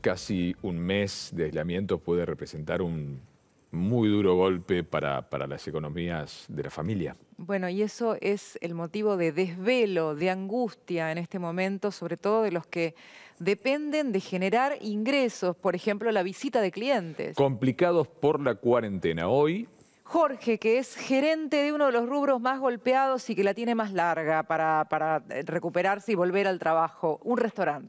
Casi un mes de aislamiento puede representar un muy duro golpe para, para las economías de la familia. Bueno, y eso es el motivo de desvelo, de angustia en este momento, sobre todo de los que dependen de generar ingresos, por ejemplo, la visita de clientes. Complicados por la cuarentena. Hoy Jorge, que es gerente de uno de los rubros más golpeados y que la tiene más larga para, para recuperarse y volver al trabajo, un restaurante.